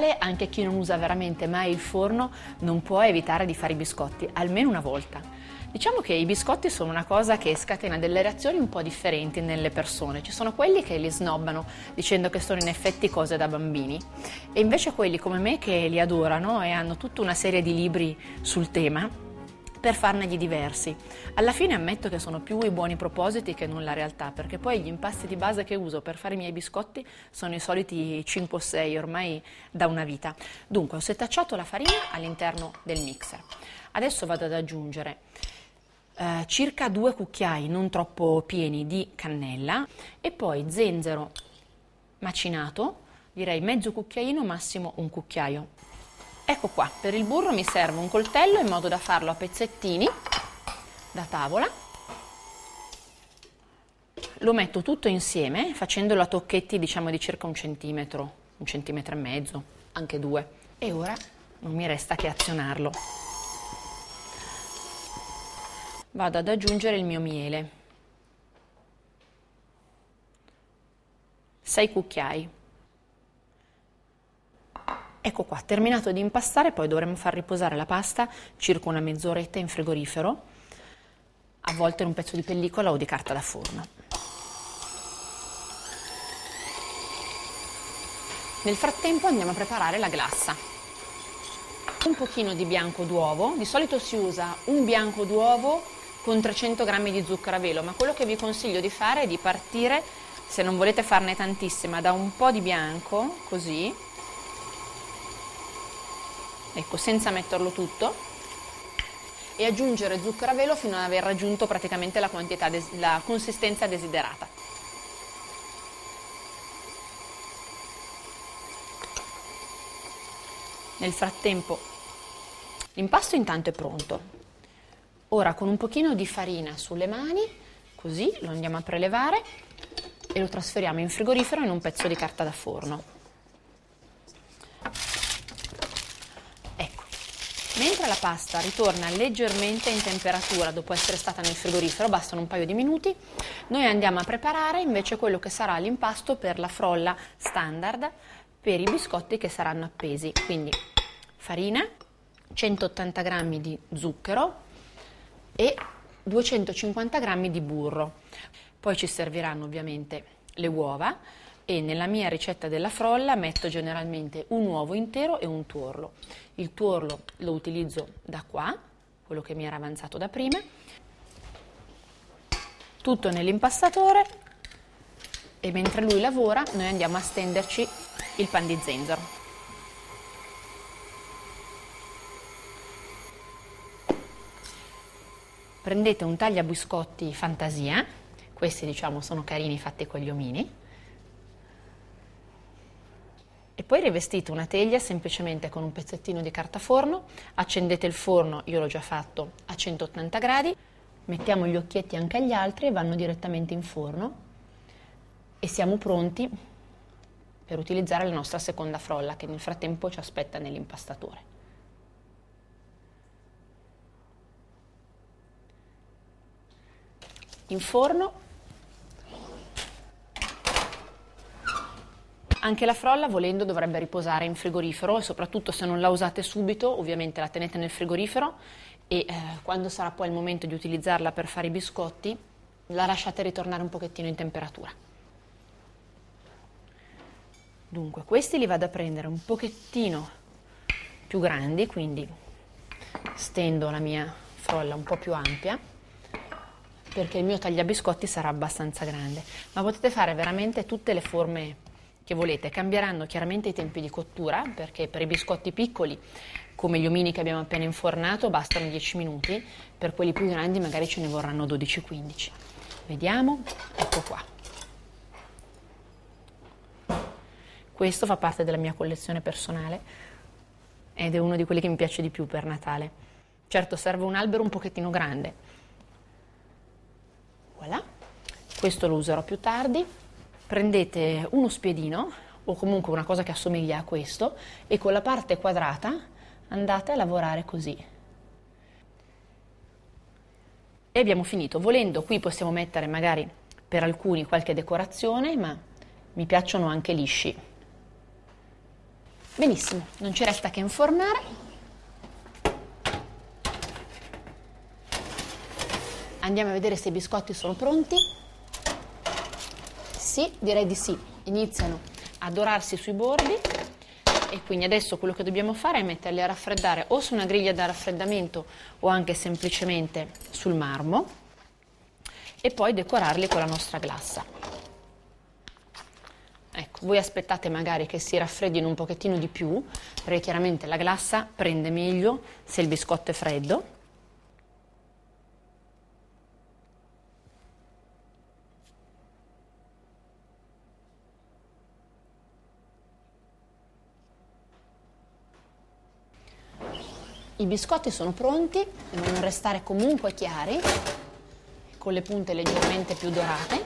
generale anche chi non usa veramente mai il forno non può evitare di fare i biscotti, almeno una volta. Diciamo che i biscotti sono una cosa che scatena delle reazioni un po' differenti nelle persone. Ci sono quelli che li snobbano dicendo che sono in effetti cose da bambini e invece quelli come me che li adorano e hanno tutta una serie di libri sul tema per farnegli diversi. Alla fine ammetto che sono più i buoni propositi che non la realtà, perché poi gli impasti di base che uso per fare i miei biscotti sono i soliti 5 o 6 ormai da una vita. Dunque ho setacciato la farina all'interno del mixer. Adesso vado ad aggiungere eh, circa due cucchiai non troppo pieni di cannella e poi zenzero macinato, direi mezzo cucchiaino, massimo un cucchiaio. Ecco qua, per il burro mi serve un coltello in modo da farlo a pezzettini da tavola. Lo metto tutto insieme facendolo a tocchetti diciamo di circa un centimetro, un centimetro e mezzo, anche due. E ora non mi resta che azionarlo vado ad aggiungere il mio miele. 6 cucchiai. Ecco qua, terminato di impastare, poi dovremo far riposare la pasta circa una mezz'oretta in frigorifero, avvolta in un pezzo di pellicola o di carta da forno. Nel frattempo andiamo a preparare la glassa. Un pochino di bianco d'uovo, di solito si usa un bianco d'uovo con 300 g di zucchero a velo, ma quello che vi consiglio di fare è di partire, se non volete farne tantissima, da un po' di bianco, così, ecco, senza metterlo tutto, e aggiungere zucchero a velo fino ad aver raggiunto praticamente la, la consistenza desiderata. Nel frattempo l'impasto intanto è pronto, Ora con un pochino di farina sulle mani, così lo andiamo a prelevare e lo trasferiamo in frigorifero in un pezzo di carta da forno. Mentre la pasta ritorna leggermente in temperatura dopo essere stata nel frigorifero, bastano un paio di minuti, noi andiamo a preparare invece quello che sarà l'impasto per la frolla standard per i biscotti che saranno appesi. Quindi farina, 180 g di zucchero, e 250 g di burro. Poi ci serviranno ovviamente le uova e nella mia ricetta della frolla metto generalmente un uovo intero e un tuorlo. Il tuorlo lo utilizzo da qua, quello che mi era avanzato da prima, tutto nell'impastatore e mentre lui lavora noi andiamo a stenderci il pan di zenzero. prendete un tagliabiscotti fantasia, questi diciamo sono carini fatti con gli omini, e poi rivestite una teglia semplicemente con un pezzettino di carta forno, accendete il forno, io l'ho già fatto, a 180 gradi, mettiamo gli occhietti anche agli altri e vanno direttamente in forno e siamo pronti per utilizzare la nostra seconda frolla che nel frattempo ci aspetta nell'impastatore. in forno. Anche la frolla, volendo, dovrebbe riposare in frigorifero e soprattutto se non la usate subito, ovviamente la tenete nel frigorifero e eh, quando sarà poi il momento di utilizzarla per fare i biscotti, la lasciate ritornare un pochettino in temperatura. Dunque, questi li vado a prendere un pochettino più grandi, quindi stendo la mia frolla un po' più ampia perché il mio tagliabiscotti sarà abbastanza grande, ma potete fare veramente tutte le forme che volete. Cambieranno chiaramente i tempi di cottura, perché per i biscotti piccoli, come gli omini che abbiamo appena infornato, bastano 10 minuti, per quelli più grandi magari ce ne vorranno 12-15. Vediamo, ecco qua. Questo fa parte della mia collezione personale ed è uno di quelli che mi piace di più per Natale. Certo serve un albero un pochettino grande, Voilà. Questo lo userò più tardi. Prendete uno spiedino o comunque una cosa che assomiglia a questo e con la parte quadrata andate a lavorare così. E abbiamo finito. Volendo qui possiamo mettere magari per alcuni qualche decorazione, ma mi piacciono anche lisci. Benissimo, non ci resta che infornare. Andiamo a vedere se i biscotti sono pronti. Sì, direi di sì. Iniziano a dorarsi sui bordi e quindi adesso quello che dobbiamo fare è metterli a raffreddare o su una griglia da raffreddamento o anche semplicemente sul marmo e poi decorarli con la nostra glassa. Ecco, voi aspettate magari che si raffreddino un pochettino di più, perché chiaramente la glassa prende meglio se il biscotto è freddo I biscotti sono pronti, devono restare comunque chiari, con le punte leggermente più dorate.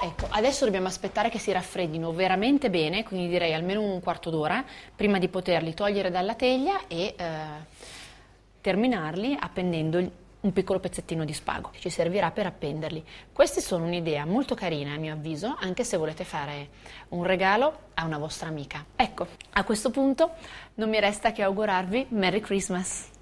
Ecco, adesso dobbiamo aspettare che si raffreddino veramente bene, quindi direi almeno un quarto d'ora, prima di poterli togliere dalla teglia e eh, terminarli appendendo un piccolo pezzettino di spago, ci servirà per appenderli. Queste sono un'idea molto carina a mio avviso, anche se volete fare un regalo a una vostra amica. Ecco, a questo punto non mi resta che augurarvi Merry Christmas!